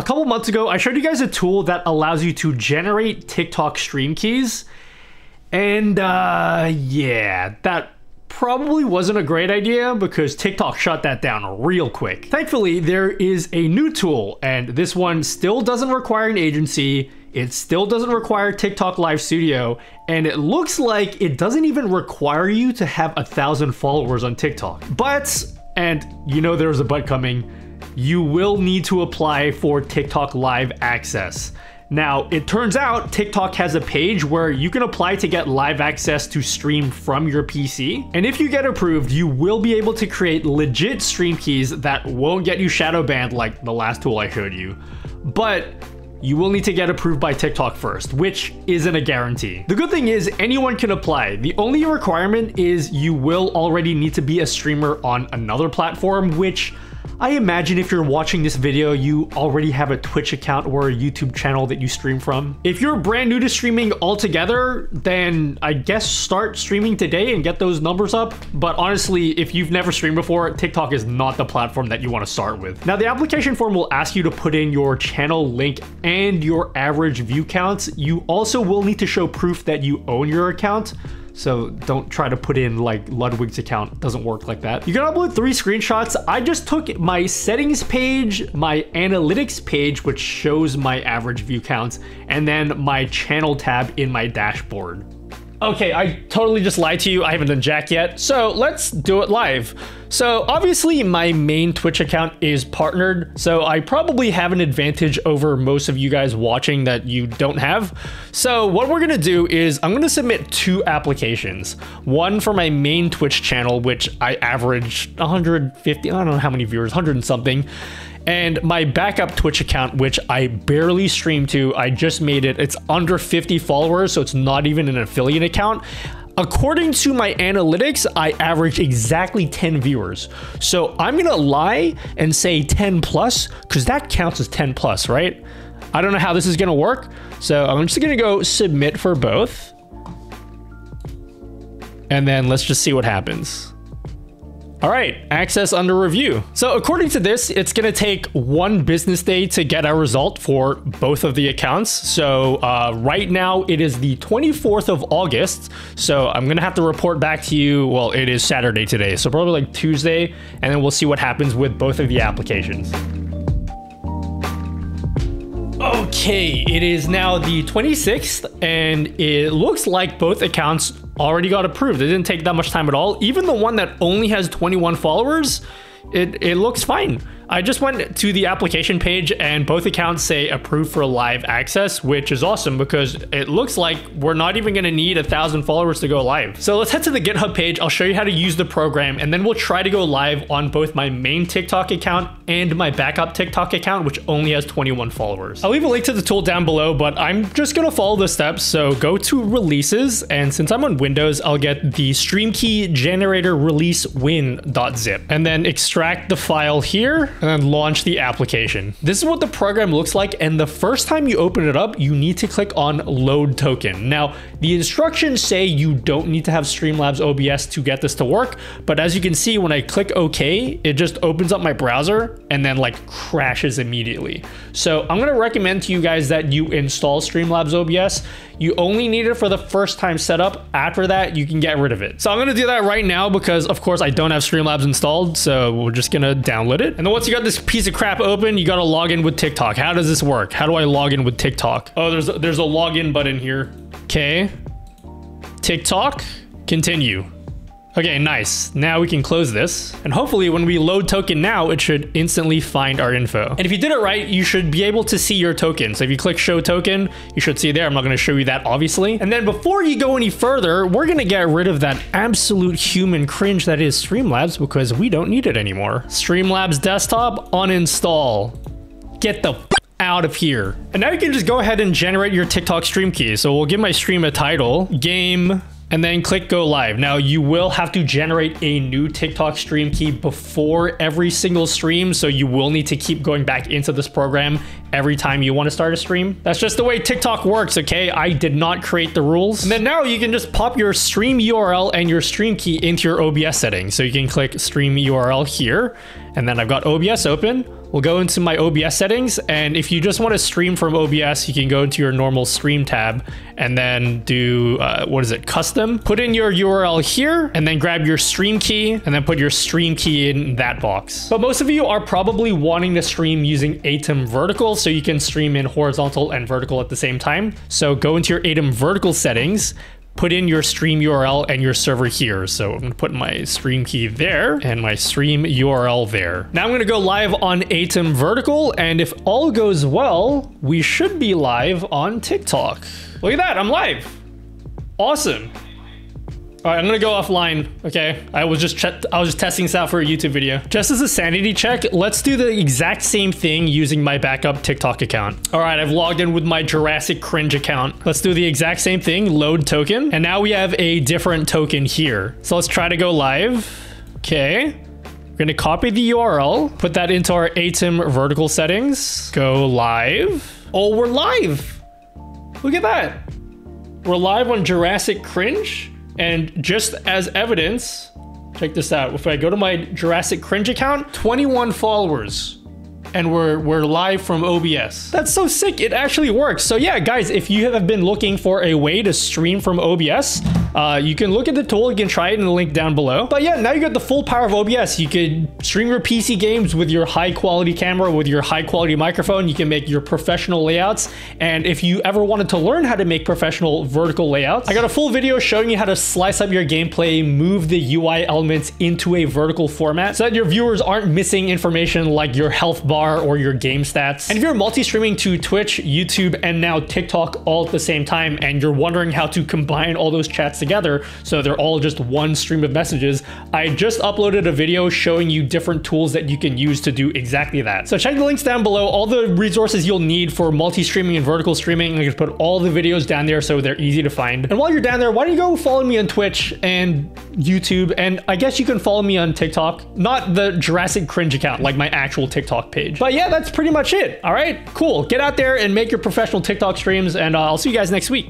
A couple months ago, I showed you guys a tool that allows you to generate TikTok stream keys. And uh, yeah, that probably wasn't a great idea because TikTok shut that down real quick. Thankfully, there is a new tool, and this one still doesn't require an agency. It still doesn't require TikTok Live Studio, and it looks like it doesn't even require you to have a thousand followers on TikTok. But, and you know there's a but coming, you will need to apply for TikTok Live access. Now, it turns out TikTok has a page where you can apply to get live access to stream from your PC. And if you get approved, you will be able to create legit stream keys that won't get you shadow banned like the last tool I showed you. But you will need to get approved by TikTok first, which isn't a guarantee. The good thing is anyone can apply. The only requirement is you will already need to be a streamer on another platform, which I imagine if you're watching this video, you already have a Twitch account or a YouTube channel that you stream from. If you're brand new to streaming altogether, then I guess start streaming today and get those numbers up. But honestly, if you've never streamed before, TikTok is not the platform that you want to start with. Now, the application form will ask you to put in your channel link and your average view counts. You also will need to show proof that you own your account. So don't try to put in like Ludwig's account. It doesn't work like that. You can upload three screenshots. I just took my settings page, my analytics page, which shows my average view counts, and then my channel tab in my dashboard. Okay, I totally just lied to you. I haven't done Jack yet. So let's do it live. So obviously my main Twitch account is partnered, so I probably have an advantage over most of you guys watching that you don't have. So what we're gonna do is I'm gonna submit two applications. One for my main Twitch channel, which I average 150, I don't know how many viewers, 100 and something and my backup Twitch account, which I barely stream to. I just made it. It's under 50 followers, so it's not even an affiliate account. According to my analytics, I average exactly 10 viewers. So I'm gonna lie and say 10 plus, because that counts as 10 plus, right? I don't know how this is gonna work. So I'm just gonna go submit for both. And then let's just see what happens. All right, access under review. So according to this, it's gonna take one business day to get a result for both of the accounts. So uh, right now it is the 24th of August. So I'm gonna have to report back to you. Well, it is Saturday today. So probably like Tuesday, and then we'll see what happens with both of the applications. Okay, it is now the 26th, and it looks like both accounts already got approved. It didn't take that much time at all. Even the one that only has 21 followers, it, it looks fine. I just went to the application page and both accounts say approved for live access, which is awesome because it looks like we're not even going to need a thousand followers to go live. So let's head to the GitHub page. I'll show you how to use the program and then we'll try to go live on both my main TikTok account and my backup TikTok account, which only has 21 followers. I'll leave a link to the tool down below, but I'm just going to follow the steps. So go to releases. And since I'm on Windows, I'll get the stream key generator release win.zip and then extract the file here and then launch the application. This is what the program looks like. And the first time you open it up, you need to click on load token. Now, the instructions say you don't need to have Streamlabs OBS to get this to work. But as you can see, when I click OK, it just opens up my browser and then like crashes immediately. So I'm to recommend to you guys that you install Streamlabs OBS. You only need it for the first time setup. After that, you can get rid of it. So I'm gonna do that right now because of course I don't have Streamlabs installed. So we're just gonna download it. And then once you got this piece of crap open, you gotta log in with TikTok. How does this work? How do I log in with TikTok? Oh, there's a, there's a login button here. Okay. TikTok, continue. Okay, nice. Now we can close this. And hopefully when we load token now, it should instantly find our info. And if you did it right, you should be able to see your token. So if you click show token, you should see there. I'm not gonna show you that obviously. And then before you go any further, we're gonna get rid of that absolute human cringe that is Streamlabs because we don't need it anymore. Streamlabs desktop, uninstall. Get the out of here. And now you can just go ahead and generate your TikTok stream key. So we'll give my stream a title, game and then click go live. Now you will have to generate a new TikTok stream key before every single stream. So you will need to keep going back into this program every time you want to start a stream. That's just the way TikTok works, okay? I did not create the rules. And then now you can just pop your stream URL and your stream key into your OBS settings. So you can click stream URL here, and then I've got OBS open, we'll go into my OBS settings. And if you just want to stream from OBS, you can go into your normal stream tab and then do, uh, what is it, custom? Put in your URL here and then grab your stream key and then put your stream key in that box. But most of you are probably wanting to stream using Aitum Vertical so you can stream in horizontal and vertical at the same time. So go into your Aitum Vertical settings, put in your stream URL and your server here. So I'm gonna put my stream key there and my stream URL there. Now I'm gonna go live on Aitum Vertical and if all goes well, we should be live on TikTok. Look at that, I'm live. Awesome. All right, I'm gonna go offline. Okay, I was just I was just testing this out for a YouTube video. Just as a sanity check, let's do the exact same thing using my backup TikTok account. All right, I've logged in with my Jurassic Cringe account. Let's do the exact same thing, load token, and now we have a different token here. So let's try to go live. Okay. We're gonna copy the URL, put that into our Aitum vertical settings, go live. Oh, we're live. Look at that. We're live on Jurassic Cringe. And just as evidence, check this out. If I go to my Jurassic Cringe account, 21 followers and we're we're live from OBS. That's so sick. It actually works. So yeah, guys, if you have been looking for a way to stream from OBS, uh, you can look at the tool. You can try it in the link down below. But yeah, now you got the full power of OBS. You could stream your PC games with your high quality camera, with your high quality microphone. You can make your professional layouts. And if you ever wanted to learn how to make professional vertical layouts, I got a full video showing you how to slice up your gameplay, move the UI elements into a vertical format so that your viewers aren't missing information like your health bar or your game stats. And if you're multi-streaming to Twitch, YouTube, and now TikTok all at the same time, and you're wondering how to combine all those chats together so they're all just one stream of messages, I just uploaded a video showing you different tools that you can use to do exactly that. So check the links down below, all the resources you'll need for multi-streaming and vertical streaming. I'm gonna put all the videos down there so they're easy to find. And while you're down there, why don't you go follow me on Twitch and YouTube, and I guess you can follow me on TikTok, not the Jurassic Cringe account, like my actual TikTok page. But yeah, that's pretty much it. All right, cool. Get out there and make your professional TikTok streams, and uh, I'll see you guys next week.